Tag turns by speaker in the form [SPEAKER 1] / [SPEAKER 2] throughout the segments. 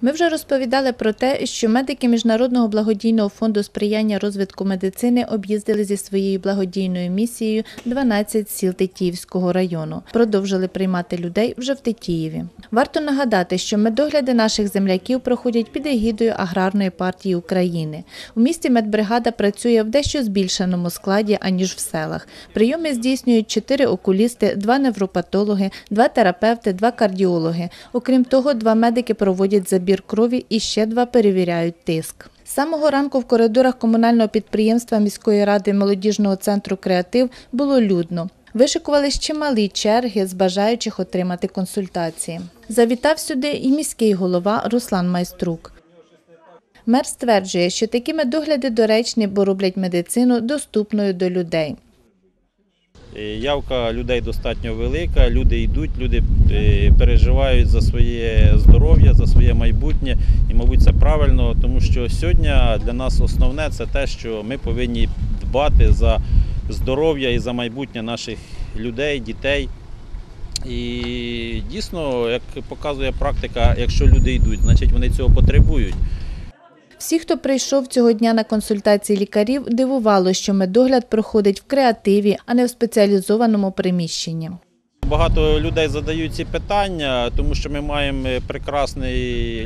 [SPEAKER 1] Ми вже розповідали про те, що медики Міжнародного благодійного фонду сприяння розвитку медицини об'їздили зі своєю благодійною місією 12 сіл Тетіївського району. Продовжили приймати людей вже в Тетіїві. Варто нагадати, що медогляди наших земляків проходять під егідою аграрної партії України. У місті медбригада працює в дещо збільшеному складі аніж в селах. Прийоми здійснюють чотири окулісти, два невропатологи, два терапевти, два кардіологи. Окрім того, два медики проводять забір крові і ще два перевіряють тиск. З самого ранку в коридорах комунального підприємства міської ради молодіжного центру Креатив було людно. Вишикувались чималі черги з бажаючих отримати консультації. Завітав сюди і міський голова Руслан Майструк. Мер стверджує, що такі медогляди доречні, бо роблять медицину доступною до людей.
[SPEAKER 2] Е, Явка людей достатньо велика, люди йдуть, люди е, переживають за своє здоров'я, за своє майбутнє. І, мабуть, це правильно, тому що сьогодні для нас основне це те, що ми повинні дбати за здоров'я і за майбутнє наших людей, дітей. І дійсно, як показує практика, якщо люди йдуть, значить вони цього потребують.
[SPEAKER 1] Всі, хто прийшов цього дня на консультації лікарів, дивувало, що медогляд проходить в креативі, а не в спеціалізованому приміщенні.
[SPEAKER 2] Багато людей задають ці питання, тому що ми маємо прекрасні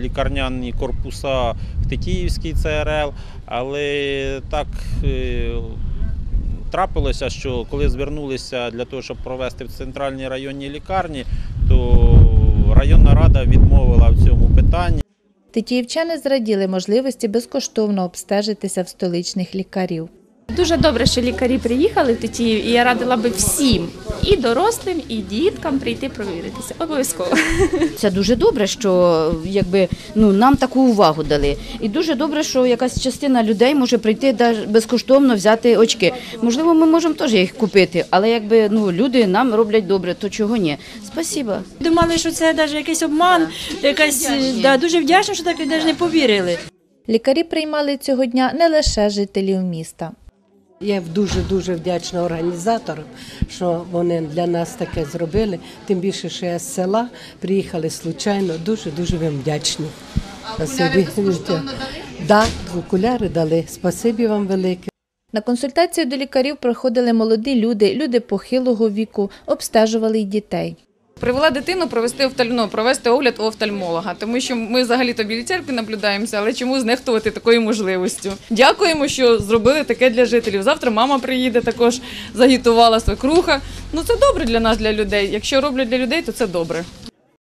[SPEAKER 2] лікарняні корпуса в Тетіївській ЦРЛ, але так е, трапилося, що коли звернулися для того, щоб провести в центральній районній лікарні, то районна рада відмовила в цьому питанні.
[SPEAKER 1] Тетіївчани зраділи можливості безкоштовно обстежитися в столичних лікарів.
[SPEAKER 3] Дуже добре, що лікарі приїхали в Тетіїв, і я радила би всім, і дорослим, і діткам прийти провіритися. Обов'язково.
[SPEAKER 4] Це дуже добре, що якби ну нам таку увагу дали. І дуже добре, що якась частина людей може прийти безкоштовно взяти очки. Можливо, ми можемо теж їх купити, але якби ну люди нам роблять добре, то чого ні? Спасіба.
[SPEAKER 5] Думали, що це навіть якийсь обман, якась да, дуже вдячна, що так навіть не повірили.
[SPEAKER 1] Лікарі приймали цього дня не лише жителів міста.
[SPEAKER 6] Я дуже дуже вдячна організаторам, що вони для нас таке зробили. Тим більше, що я з села приїхали случайно. Дуже дуже вам вдячні. А окуляри безкоштовно дали? Так, окуляри дали. Спасибі вам велике.
[SPEAKER 1] На консультацію до лікарів приходили молоді люди, люди похилого віку, обстежували й дітей.
[SPEAKER 7] Привела дитину провести офтальмо, провести огляд у офтальмолога, тому що ми взагалі то білій церкві наблюдаємося, але чому знехтувати такою можливістю? Дякуємо, що зробили таке для жителів. Завтра мама приїде, також загітувала свекруха. Ну це добре для нас, для людей. Якщо роблять для людей, то це добре.